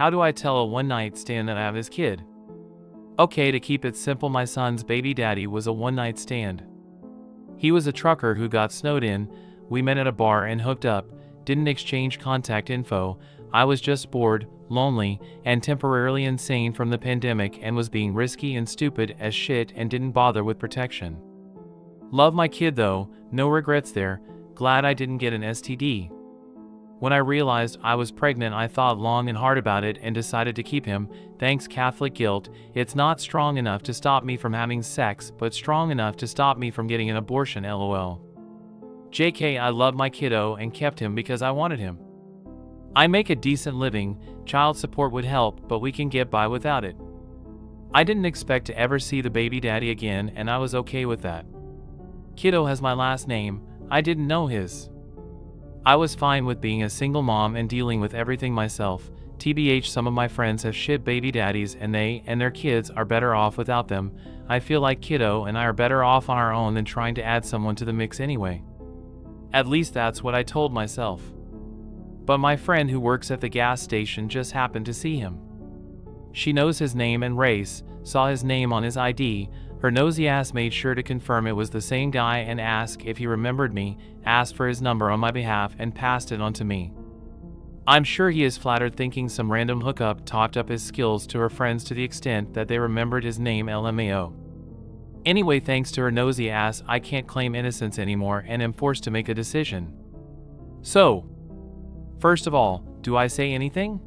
How do I tell a one night stand that I have his kid? Okay, to keep it simple, my son's baby daddy was a one night stand. He was a trucker who got snowed in, we met at a bar and hooked up, didn't exchange contact info, I was just bored, lonely, and temporarily insane from the pandemic and was being risky and stupid as shit and didn't bother with protection. Love my kid though, no regrets there, glad I didn't get an STD. When I realized I was pregnant, I thought long and hard about it and decided to keep him. Thanks, Catholic guilt. It's not strong enough to stop me from having sex, but strong enough to stop me from getting an abortion, lol. JK, I love my kiddo and kept him because I wanted him. I make a decent living, child support would help, but we can get by without it. I didn't expect to ever see the baby daddy again, and I was okay with that. Kiddo has my last name, I didn't know his. I was fine with being a single mom and dealing with everything myself. TBH, some of my friends have shit baby daddies and they and their kids are better off without them. I feel like Kiddo and I are better off on our own than trying to add someone to the mix anyway. At least that's what I told myself. But my friend who works at the gas station just happened to see him. She knows his name and race, saw his name on his ID, her nosy ass made sure to confirm it was the same guy and ask if he remembered me, asked for his number on my behalf, and passed it on to me. I'm sure he is flattered thinking some random hookup talked up his skills to her friends to the extent that they remembered his name LMAO. Anyway, thanks to her nosy ass, I can't claim innocence anymore and am forced to make a decision. So, first of all, do I say anything?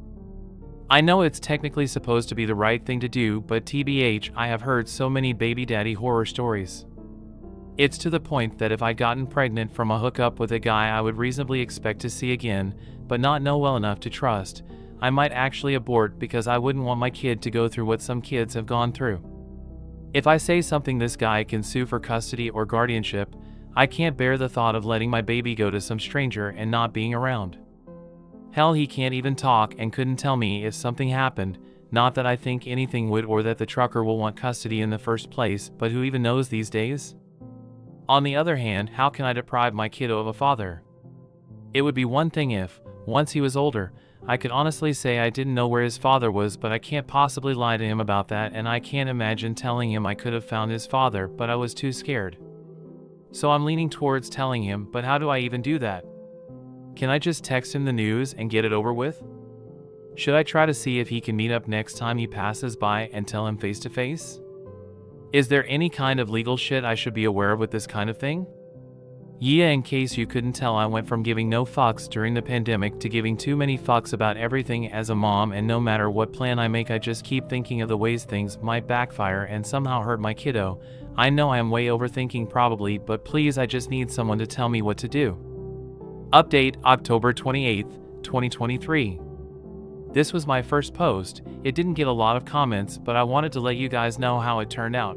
I know it's technically supposed to be the right thing to do, but TBH, I have heard so many baby daddy horror stories. It's to the point that if I'd gotten pregnant from a hookup with a guy I would reasonably expect to see again, but not know well enough to trust, I might actually abort because I wouldn't want my kid to go through what some kids have gone through. If I say something this guy can sue for custody or guardianship, I can't bear the thought of letting my baby go to some stranger and not being around. Hell, he can't even talk and couldn't tell me if something happened. Not that I think anything would or that the trucker will want custody in the first place, but who even knows these days? On the other hand, how can I deprive my kiddo of a father? It would be one thing if, once he was older, I could honestly say I didn't know where his father was, but I can't possibly lie to him about that, and I can't imagine telling him I could have found his father, but I was too scared. So I'm leaning towards telling him, but how do I even do that? Can I just text him the news and get it over with? Should I try to see if he can meet up next time he passes by and tell him face to face? Is there any kind of legal shit I should be aware of with this kind of thing? Yeah, in case you couldn't tell, I went from giving no fucks during the pandemic to giving too many fucks about everything as a mom, and no matter what plan I make, I just keep thinking of the ways things might backfire and somehow hurt my kiddo. I know I am way overthinking, probably, but please, I just need someone to tell me what to do. Update October 28, 2023. This was my first post. It didn't get a lot of comments, but I wanted to let you guys know how it turned out.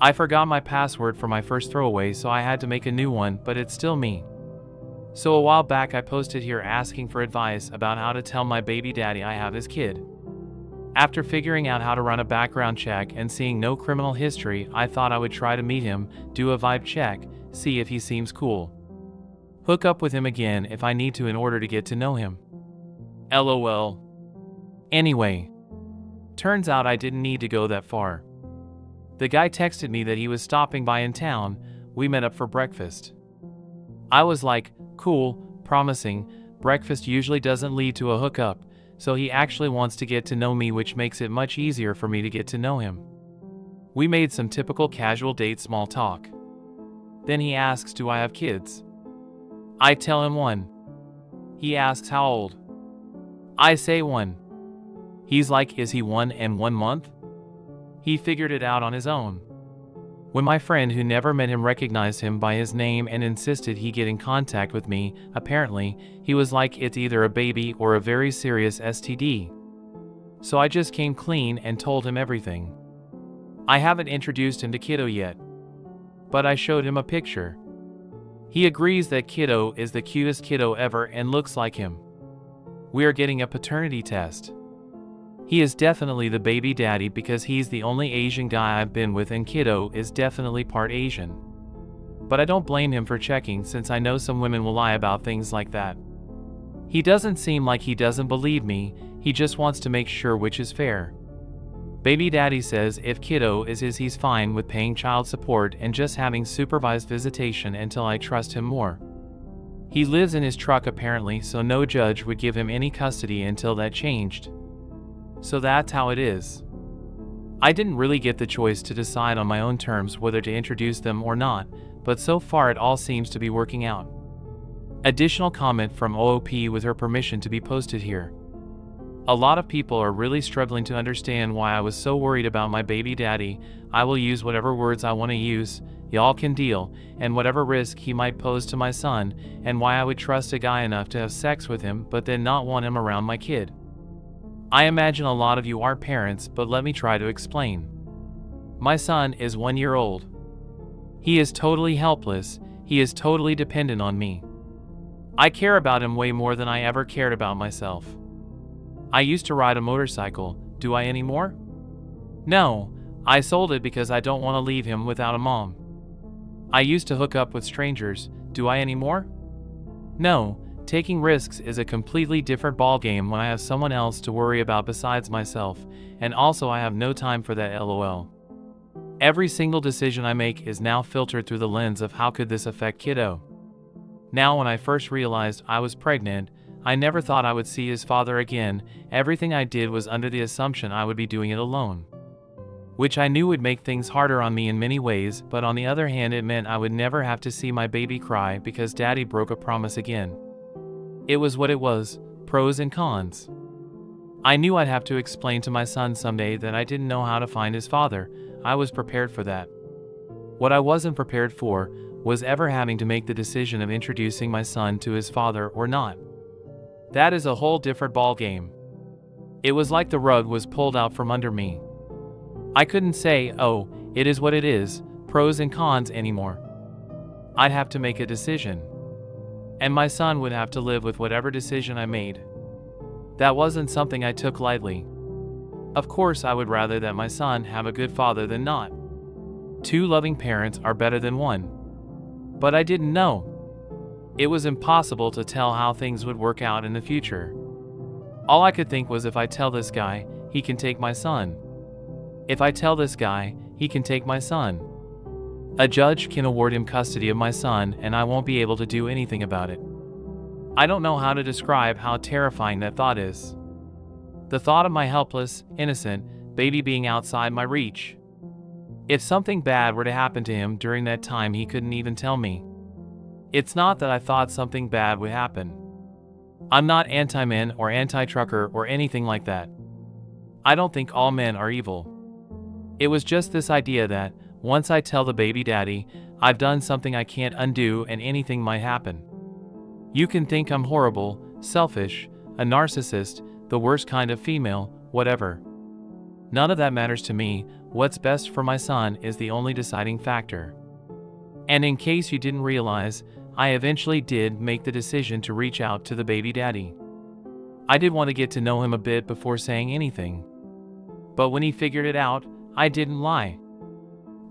I forgot my password for my first throwaway, so I had to make a new one, but it's still me. So a while back, I posted here asking for advice about how to tell my baby daddy I have his kid. After figuring out how to run a background check and seeing no criminal history, I thought I would try to meet him, do a vibe check, see if he seems cool hook up with him again if I need to in order to get to know him. LOL. Anyway, turns out I didn't need to go that far. The guy texted me that he was stopping by in town, we met up for breakfast. I was like, cool, promising, breakfast usually doesn't lead to a hookup, so he actually wants to get to know me, which makes it much easier for me to get to know him. We made some typical casual date small talk. Then he asks, Do I have kids? I tell him one. He asks how old. I say one. He's like, is he one and one month? He figured it out on his own. When my friend who never met him recognized him by his name and insisted he get in contact with me, apparently, he was like it's either a baby or a very serious STD. So I just came clean and told him everything. I haven't introduced him to Kiddo yet. But I showed him a picture. He agrees that Kiddo is the cutest kiddo ever and looks like him. We are getting a paternity test. He is definitely the baby daddy because he's the only Asian guy I've been with and Kiddo is definitely part Asian. But I don't blame him for checking since I know some women will lie about things like that. He doesn't seem like he doesn't believe me, he just wants to make sure which is fair. Baby daddy says if kiddo is his he's fine with paying child support and just having supervised visitation until I trust him more. He lives in his truck apparently so no judge would give him any custody until that changed. So that's how it is. I didn't really get the choice to decide on my own terms whether to introduce them or not, but so far it all seems to be working out. Additional comment from OOP with her permission to be posted here. A lot of people are really struggling to understand why I was so worried about my baby daddy. I will use whatever words I want to use, y'all can deal, and whatever risk he might pose to my son, and why I would trust a guy enough to have sex with him but then not want him around my kid. I imagine a lot of you are parents, but let me try to explain. My son is one year old. He is totally helpless, he is totally dependent on me. I care about him way more than I ever cared about myself. I used to ride a motorcycle, do I anymore? No, I sold it because I don't want to leave him without a mom. I used to hook up with strangers, do I anymore? No, taking risks is a completely different ballgame when I have someone else to worry about besides myself, and also I have no time for that lol. Every single decision I make is now filtered through the lens of how could this affect kiddo. Now when I first realized I was pregnant, I never thought I would see his father again, everything I did was under the assumption I would be doing it alone. Which I knew would make things harder on me in many ways, but on the other hand, it meant I would never have to see my baby cry because daddy broke a promise again. It was what it was pros and cons. I knew I'd have to explain to my son someday that I didn't know how to find his father, I was prepared for that. What I wasn't prepared for was ever having to make the decision of introducing my son to his father or not. That is a whole different ballgame. It was like the rug was pulled out from under me. I couldn't say, oh, it is what it is, pros and cons anymore. I'd have to make a decision. And my son would have to live with whatever decision I made. That wasn't something I took lightly. Of course, I would rather that my son have a good father than not. Two loving parents are better than one. But I didn't know. It was impossible to tell how things would work out in the future. All I could think was if I tell this guy, he can take my son. If I tell this guy, he can take my son. A judge can award him custody of my son, and I won't be able to do anything about it. I don't know how to describe how terrifying that thought is. The thought of my helpless, innocent baby being outside my reach. If something bad were to happen to him during that time, he couldn't even tell me. It's not that I thought something bad would happen. I'm not anti men or anti trucker or anything like that. I don't think all men are evil. It was just this idea that, once I tell the baby daddy, I've done something I can't undo and anything might happen. You can think I'm horrible, selfish, a narcissist, the worst kind of female, whatever. None of that matters to me, what's best for my son is the only deciding factor. And in case you didn't realize, I eventually did make the decision to reach out to the baby daddy. I did want to get to know him a bit before saying anything. But when he figured it out, I didn't lie.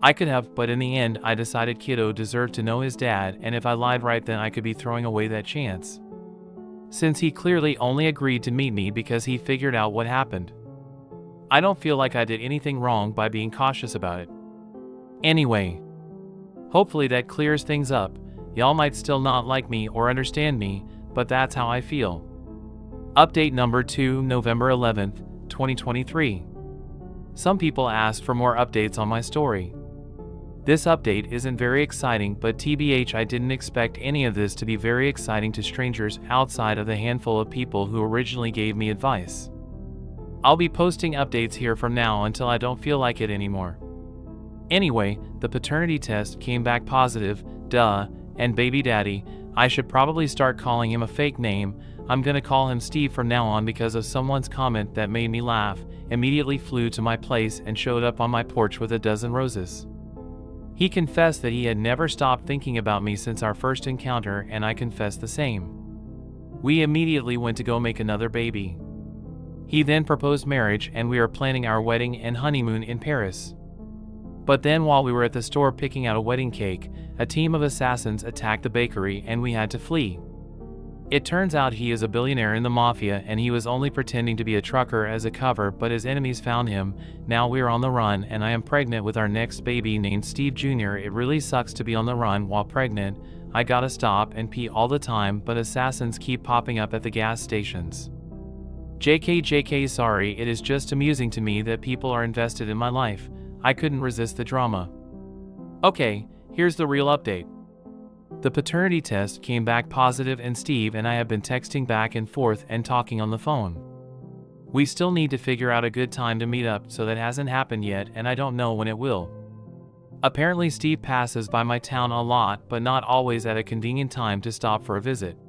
I could have, but in the end, I decided Kiddo deserved to know his dad, and if I lied right then, I could be throwing away that chance. Since he clearly only agreed to meet me because he figured out what happened. I don't feel like I did anything wrong by being cautious about it. Anyway, hopefully that clears things up, Y'all might still not like me or understand me, but that's how I feel. Update number 2, November 11th, 2023. Some people asked for more updates on my story. This update isn't very exciting, but TBH, I didn't expect any of this to be very exciting to strangers outside of the handful of people who originally gave me advice. I'll be posting updates here from now until I don't feel like it anymore. Anyway, the paternity test came back positive, duh, and baby daddy, I should probably start calling him a fake name. I'm gonna call him Steve from now on because of someone's comment that made me laugh, immediately flew to my place and showed up on my porch with a dozen roses. He confessed that he had never stopped thinking about me since our first encounter, and I confessed the same. We immediately went to go make another baby. He then proposed marriage, and we are planning our wedding and honeymoon in Paris. But then, while we were at the store picking out a wedding cake, a team of assassins attacked the bakery and we had to flee. It turns out he is a billionaire in the mafia and he was only pretending to be a trucker as a cover, but his enemies found him. Now we're on the run and I am pregnant with our next baby named Steve Jr. It really sucks to be on the run while pregnant. I gotta stop and pee all the time, but assassins keep popping up at the gas stations. JK JK sorry, it is just amusing to me that people are invested in my life. I couldn't resist the drama. Okay, here's the real update. The paternity test came back positive and Steve and I have been texting back and forth and talking on the phone. We still need to figure out a good time to meet up so that hasn't happened yet and I don't know when it will. Apparently Steve passes by my town a lot but not always at a convenient time to stop for a visit.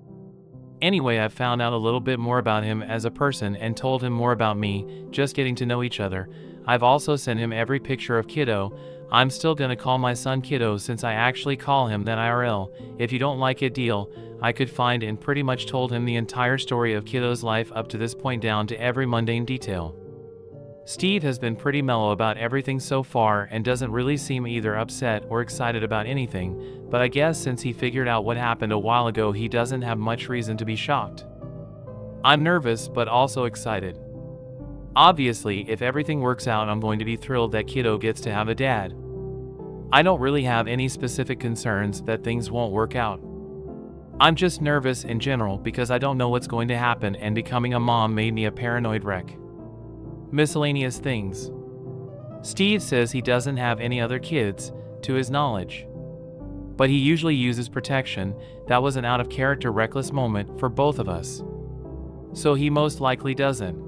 Anyway, I've found out a little bit more about him as a person and told him more about me, just getting to know each other. I've also sent him every picture of Kiddo, I'm still gonna call my son Kiddo since I actually call him that IRL. If you don't like it, deal. I could find and pretty much told him the entire story of Kiddo's life up to this point down to every mundane detail. Steve has been pretty mellow about everything so far and doesn't really seem either upset or excited about anything, but I guess since he figured out what happened a while ago, he doesn't have much reason to be shocked. I'm nervous but also excited. Obviously, if everything works out, I'm going to be thrilled that Kiddo gets to have a dad. I don't really have any specific concerns that things won't work out. I'm just nervous in general because I don't know what's going to happen, and becoming a mom made me a paranoid wreck. Miscellaneous things. Steve says he doesn't have any other kids, to his knowledge. But he usually uses protection, that was an out of character reckless moment for both of us. So he most likely doesn't.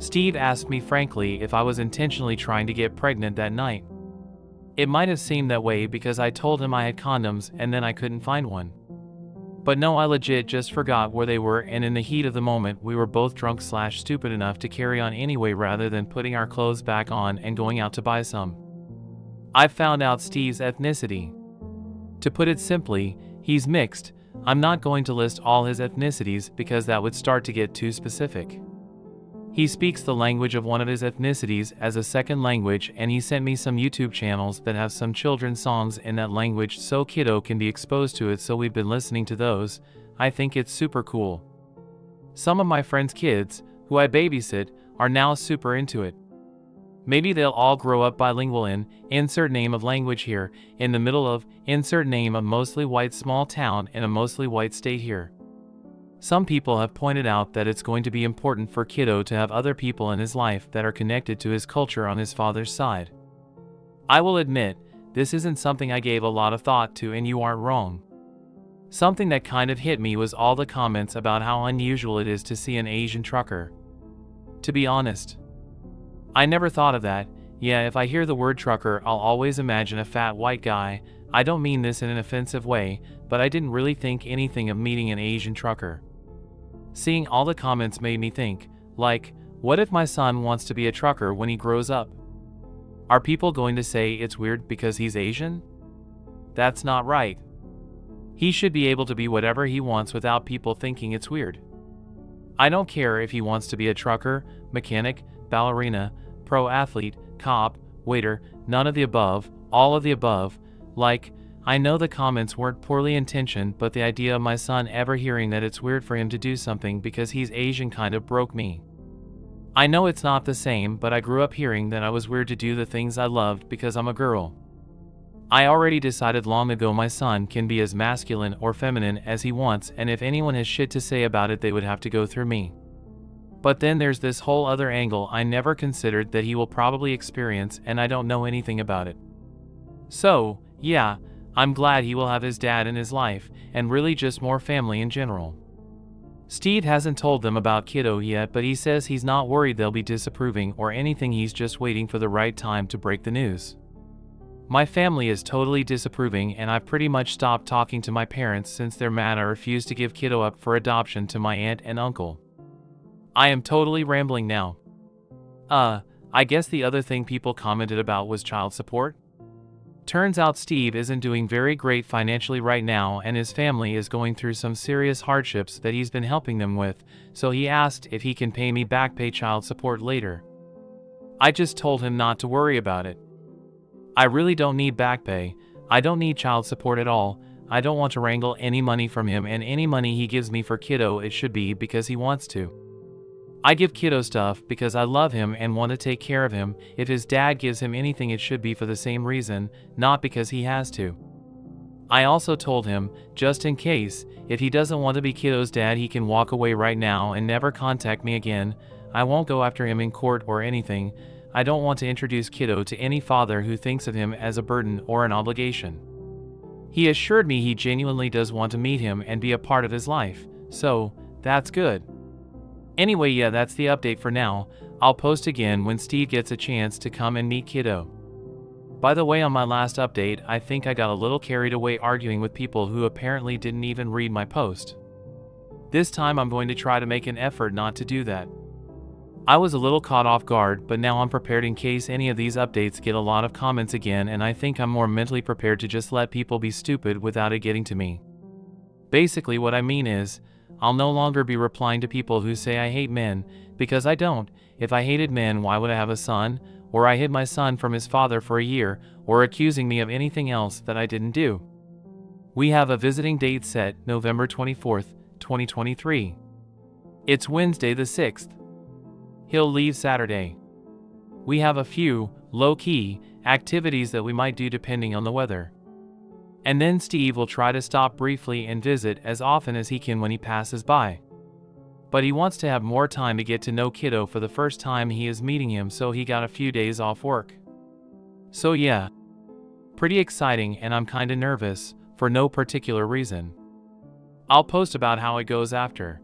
Steve asked me frankly if I was intentionally trying to get pregnant that night. It might have seemed that way because I told him I had condoms and then I couldn't find one. But no, I legit just forgot where they were, and in the heat of the moment, we were both drunk slash stupid enough to carry on anyway rather than putting our clothes back on and going out to buy some. I found out Steve's ethnicity. To put it simply, he's mixed. I'm not going to list all his ethnicities because that would start to get too specific. He speaks the language of one of his ethnicities as a second language, and he sent me some YouTube channels that have some children's songs in that language so kiddo can be exposed to it, so we've been listening to those. I think it's super cool. Some of my friends' kids, who I babysit, are now super into it. Maybe they'll all grow up bilingual in insert name of language here, in the middle of insert name of mostly white small town in a mostly white state here. Some people have pointed out that it's going to be important for Kiddo to have other people in his life that are connected to his culture on his father's side. I will admit, this isn't something I gave a lot of thought to, and you aren't wrong. Something that kind of hit me was all the comments about how unusual it is to see an Asian trucker. To be honest, I never thought of that. Yeah, if I hear the word trucker, I'll always imagine a fat white guy. I don't mean this in an offensive way, but I didn't really think anything of meeting an Asian trucker. Seeing all the comments made me think, like, what if my son wants to be a trucker when he grows up? Are people going to say it's weird because he's Asian? That's not right. He should be able to be whatever he wants without people thinking it's weird. I don't care if he wants to be a trucker, mechanic, ballerina, pro athlete, cop, waiter, none of the above, all of the above, like, I know the comments weren't poorly intentioned, but the idea of my son ever hearing that it's weird for him to do something because he's Asian kind of broke me. I know it's not the same, but I grew up hearing that I was weird to do the things I loved because I'm a girl. I already decided long ago my son can be as masculine or feminine as he wants, and if anyone has shit to say about it, they would have to go through me. But then there's this whole other angle I never considered that he will probably experience, and I don't know anything about it. So, yeah, I'm glad he will have his dad in his life, and really just more family in general. Steve hasn't told them about Kiddo yet, but he says he's not worried they'll be disapproving or anything, he's just waiting for the right time to break the news. My family is totally disapproving, and I've pretty much stopped talking to my parents since mad I refused to give Kiddo up for adoption to my aunt and uncle. I am totally rambling now. Uh, I guess the other thing people commented about was child support? Turns out Steve isn't doing very great financially right now and his family is going through some serious hardships that he's been helping them with, so he asked if he can pay me back pay child support later. I just told him not to worry about it. I really don't need back pay, I don't need child support at all, I don't want to wrangle any money from him and any money he gives me for Kiddo it should be because he wants to. I give Kiddo stuff because I love him and want to take care of him. If his dad gives him anything it should be for the same reason, not because he has to. I also told him, just in case, if he doesn't want to be Kiddo's dad he can walk away right now and never contact me again. I won't go after him in court or anything. I don't want to introduce Kiddo to any father who thinks of him as a burden or an obligation. He assured me he genuinely does want to meet him and be a part of his life, so, that's good. Anyway, yeah, that's the update for now. I'll post again when Steve gets a chance to come and meet Kiddo. By the way, on my last update, I think I got a little carried away arguing with people who apparently didn't even read my post. This time I'm going to try to make an effort not to do that. I was a little caught off guard, but now I'm prepared in case any of these updates get a lot of comments again and I think I'm more mentally prepared to just let people be stupid without it getting to me. Basically what I mean is, I'll no longer be replying to people who say I hate men, because I don't. If I hated men, why would I have a son? Or I hid my son from his father for a year, or accusing me of anything else that I didn't do. We have a visiting date set, November 24th, 2023. It's Wednesday the 6th. He'll leave Saturday. We have a few, low key, activities that we might do depending on the weather. And then Steve will try to stop briefly and visit as often as he can when he passes by. But he wants to have more time to get to know Kiddo for the first time he is meeting him so he got a few days off work. So yeah. Pretty exciting and I'm kinda nervous, for no particular reason. I'll post about how it goes after.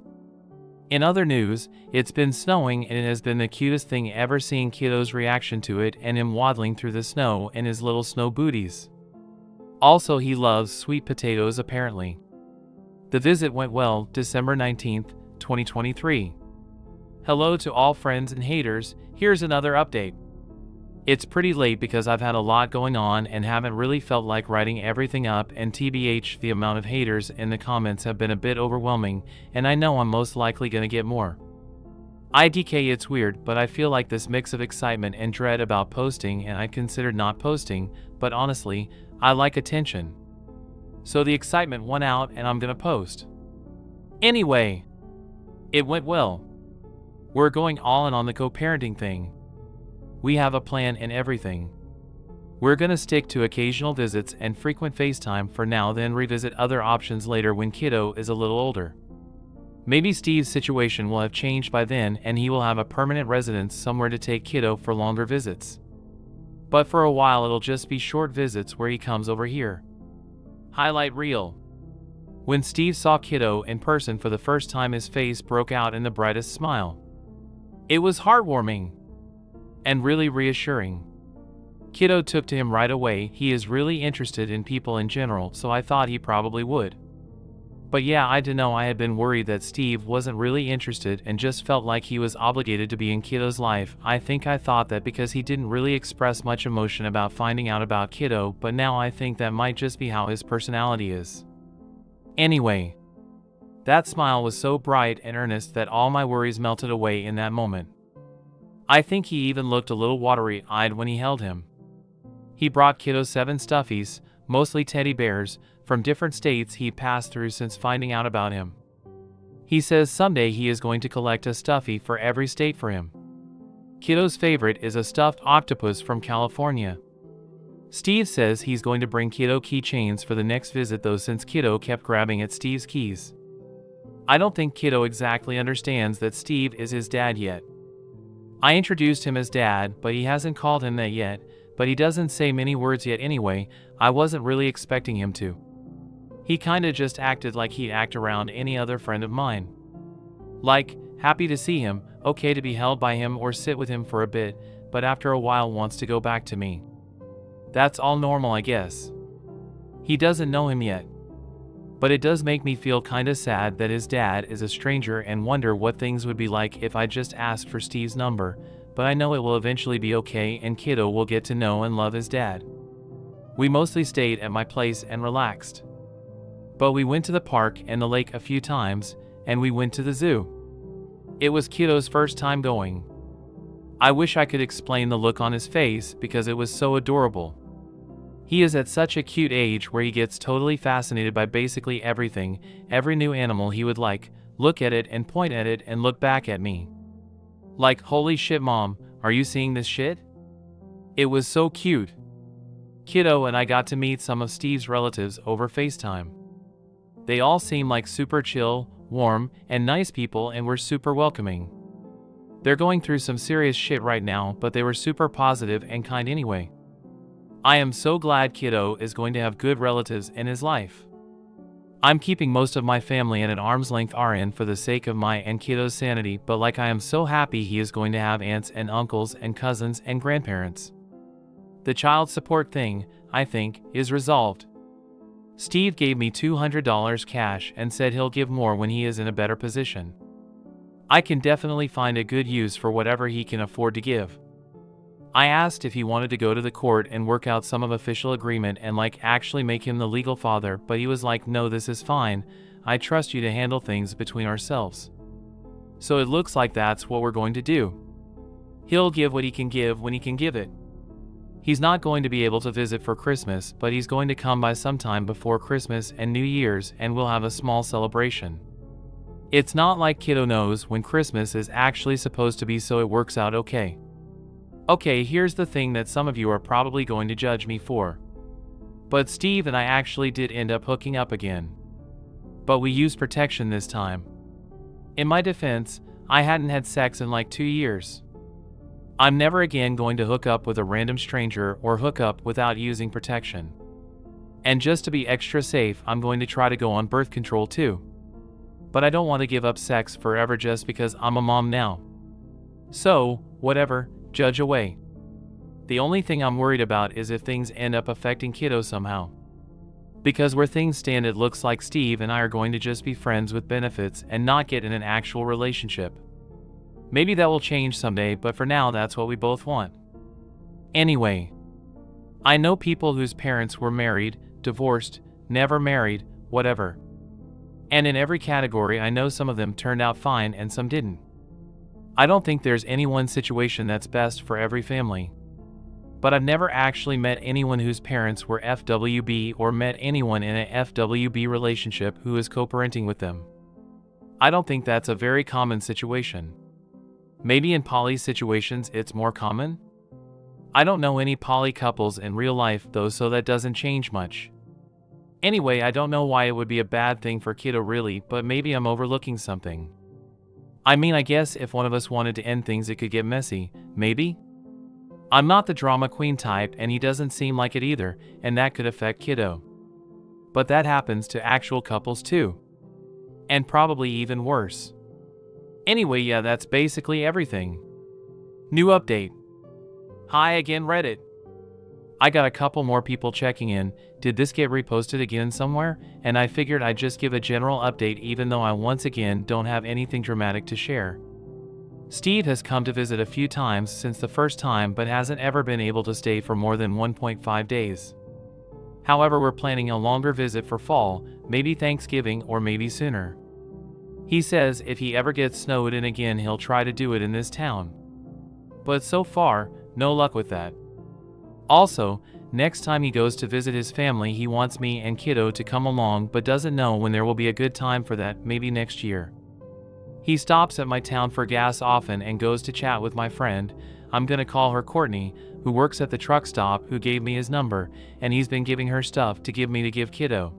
In other news, it's been snowing and it has been the cutest thing ever seeing Kiddo's reaction to it and him waddling through the snow in his little snow booties. Also, he loves sweet potatoes apparently. The visit went well, December 19th, 2023. Hello to all friends and haters, here's another update. It's pretty late because I've had a lot going on and haven't really felt like writing everything up and tbh the amount of haters in the comments have been a bit overwhelming and I know I'm most likely gonna get more. IDK it's weird but I feel like this mix of excitement and dread about posting and I considered not posting, but honestly, I like attention. So the excitement won out and I'm gonna post. Anyway, it went well. We're going all in on the co-parenting thing. We have a plan and everything. We're gonna stick to occasional visits and frequent FaceTime for now then revisit other options later when kiddo is a little older. Maybe Steve's situation will have changed by then and he will have a permanent residence somewhere to take kiddo for longer visits. But for a while it'll just be short visits where he comes over here. Highlight reel. When Steve saw Kiddo in person for the first time his face broke out in the brightest smile. It was heartwarming and really reassuring. Kiddo took to him right away, he is really interested in people in general, so I thought he probably would. But yeah, I didn't know I had been worried that Steve wasn't really interested and just felt like he was obligated to be in Kiddo's life. I think I thought that because he didn't really express much emotion about finding out about Kiddo, but now I think that might just be how his personality is. Anyway, that smile was so bright and earnest that all my worries melted away in that moment. I think he even looked a little watery eyed when he held him. He brought Kiddo seven stuffies, mostly teddy bears, from different states he passed through since finding out about him. He says someday he is going to collect a stuffy for every state for him. Kiddo's favorite is a stuffed octopus from California. Steve says he's going to bring Kiddo keychains for the next visit though since Kiddo kept grabbing at Steve's keys. I don't think Kiddo exactly understands that Steve is his dad yet. I introduced him as dad, but he hasn't called him that yet, but he doesn't say many words yet anyway, I wasn't really expecting him to. He kinda just acted like he'd act around any other friend of mine. Like, happy to see him, okay to be held by him or sit with him for a bit, but after a while wants to go back to me. That's all normal, I guess. He doesn't know him yet. But it does make me feel kinda sad that his dad is a stranger and wonder what things would be like if I just asked for Steve's number, but I know it will eventually be okay and Kiddo will get to know and love his dad. We mostly stayed at my place and relaxed. But we went to the park and the lake a few times, and we went to the zoo. It was Kiddo's first time going. I wish I could explain the look on his face because it was so adorable. He is at such a cute age where he gets totally fascinated by basically everything, every new animal he would like, look at it and point at it and look back at me. Like, holy shit, mom, are you seeing this shit? It was so cute. Kiddo and I got to meet some of Steve's relatives over FaceTime. They all seem like super chill, warm, and nice people and were super welcoming. They're going through some serious shit right now, but they were super positive and kind anyway. I am so glad Kiddo is going to have good relatives in his life. I'm keeping most of my family at an arm's length RN for the sake of my and Kiddo's sanity, but like I am so happy he is going to have aunts and uncles and cousins and grandparents. The child support thing, I think, is resolved. Steve gave me $200 cash and said he'll give more when he is in a better position. I can definitely find a good use for whatever he can afford to give. I asked if he wanted to go to the court and work out some of official agreement and like actually make him the legal father, but he was like, no, this is fine. I trust you to handle things between ourselves. So it looks like that's what we're going to do. He'll give what he can give when he can give it. He's not going to be able to visit for Christmas, but he's going to come by sometime before Christmas and New Year's and we'll have a small celebration. It's not like Kiddo knows when Christmas is actually supposed to be so it works out okay. Okay, here's the thing that some of you are probably going to judge me for. But Steve and I actually did end up hooking up again. But we used protection this time. In my defense, I hadn't had sex in like two years. I'm never again going to hook up with a random stranger or hook up without using protection. And just to be extra safe, I'm going to try to go on birth control too. But I don't want to give up sex forever just because I'm a mom now. So, whatever, judge away. The only thing I'm worried about is if things end up affecting Kiddo somehow. Because where things stand, it looks like Steve and I are going to just be friends with benefits and not get in an actual relationship. Maybe that will change someday, but for now, that's what we both want. Anyway, I know people whose parents were married, divorced, never married, whatever. And in every category, I know some of them turned out fine and some didn't. I don't think there's any one situation that's best for every family. But I've never actually met anyone whose parents were FWB or met anyone in a FWB relationship who is co parenting with them. I don't think that's a very common situation. Maybe in poly situations it's more common? I don't know any poly couples in real life though, so that doesn't change much. Anyway, I don't know why it would be a bad thing for Kiddo really, but maybe I'm overlooking something. I mean, I guess if one of us wanted to end things, it could get messy. Maybe? I'm not the drama queen type, and he doesn't seem like it either, and that could affect Kiddo. But that happens to actual couples too. And probably even worse. Anyway, yeah, that's basically everything. New update. Hi again, Reddit. I got a couple more people checking in. Did this get reposted again somewhere? And I figured I'd just give a general update even though I once again don't have anything dramatic to share. Steve has come to visit a few times since the first time but hasn't ever been able to stay for more than 1.5 days. However, we're planning a longer visit for fall, maybe Thanksgiving or maybe sooner. He says if he ever gets snowed in again, he'll try to do it in this town. But so far, no luck with that. Also, next time he goes to visit his family, he wants me and Kiddo to come along but doesn't know when there will be a good time for that, maybe next year. He stops at my town for gas often and goes to chat with my friend. I'm gonna call her Courtney, who works at the truck stop, who gave me his number, and he's been giving her stuff to give me to give Kiddo.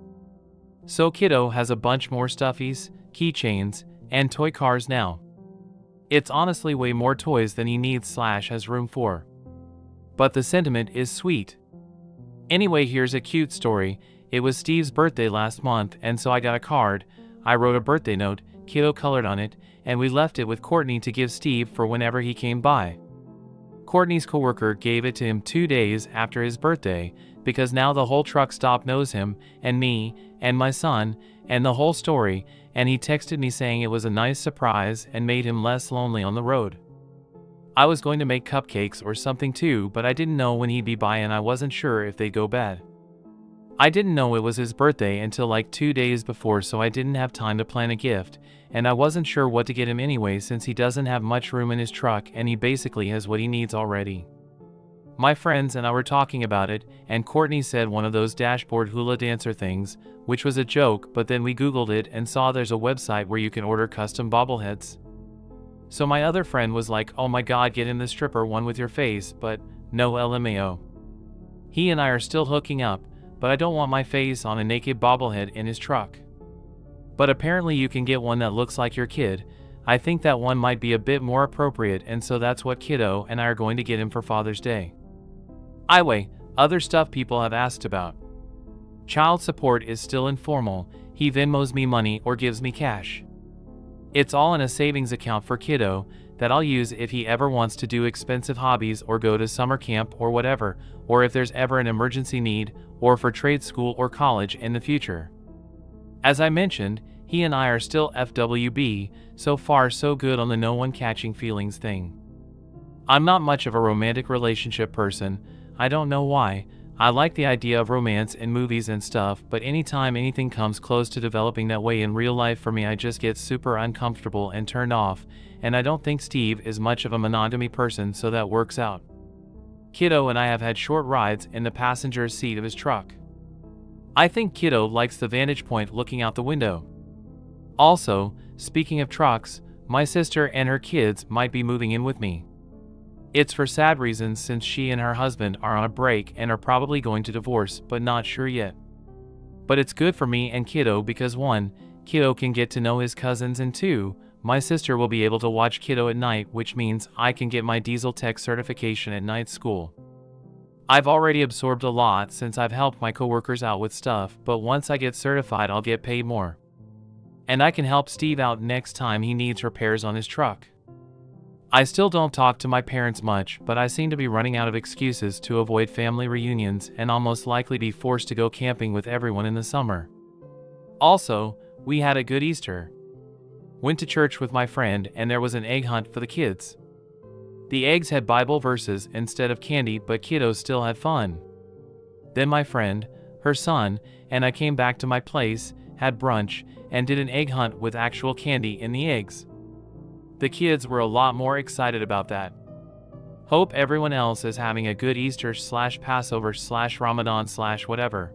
So Kiddo has a bunch more stuffies, keychains, and toy cars now. It's honestly way more toys than he needs slash has room for but the sentiment is sweet. Anyway, here's a cute story. It was Steve's birthday last month, and so I got a card. I wrote a birthday note, Kiddo colored on it, and we left it with Courtney to give Steve for whenever he came by. Courtney's coworker gave it to him two days after his birthday because now the whole truck stop knows him and me and my son and the whole story, and he texted me saying it was a nice surprise and made him less lonely on the road. I was going to make cupcakes or something too, but I didn't know when he'd be by and I wasn't sure if they'd go bad. I didn't know it was his birthday until like two days before, so I didn't have time to plan a gift, and I wasn't sure what to get him anyway since he doesn't have much room in his truck and he basically has what he needs already. My friends and I were talking about it, and Courtney said one of those dashboard hula dancer things, which was a joke, but then we googled it and saw there's a website where you can order custom bobbleheads. So my other friend was like, oh my god, get in the stripper one with your face, but no LMAO. He and I are still hooking up, but I don't want my face on a naked bobblehead in his truck. But apparently you can get one that looks like your kid. I think that one might be a bit more appropriate, and so that's what Kiddo and I are going to get him for Father's Day. Anyway, other stuff people have asked about. Child support is still informal, he Venmos me money or gives me cash. It's all in a savings account for Kiddo that I'll use if he ever wants to do expensive hobbies or go to summer camp or whatever, or if there's ever an emergency need, or for trade school or college in the future. As I mentioned, he and I are still FWB, so far so good on the no one catching feelings thing. I'm not much of a romantic relationship person, I don't know why. I like the idea of romance in movies and stuff, but anytime anything comes close to developing that way in real life for me, I just get super uncomfortable and turned off, and I don't think Steve is much of a monogamy person, so that works out. Kiddo and I have had short rides in the passenger seat of his truck. I think Kiddo likes the vantage point looking out the window. Also, speaking of trucks, my sister and her kids might be moving in with me. It's for sad reasons since she and her husband are on a break and are probably going to divorce, but not sure yet. But it's good for me and Kiddo because 1. Kiddo can get to know his cousins, and 2. My sister will be able to watch Kiddo at night, which means I can get my diesel tech certification at night school. I've already absorbed a lot since I've helped my coworkers out with stuff, but once I get certified, I'll get paid more. And I can help Steve out next time he needs repairs on his truck. I still don't talk to my parents much, but I seem to be running out of excuses to avoid family reunions and almost likely be forced to go camping with everyone in the summer. Also, we had a good Easter. Went to church with my friend, and there was an egg hunt for the kids. The eggs had Bible verses instead of candy, but kiddos still had fun. Then my friend, her son, and I came back to my place, had brunch, and did an egg hunt with actual candy in the eggs. The kids were a lot more excited about that. Hope everyone else is having a good Easter slash Passover slash Ramadan slash whatever.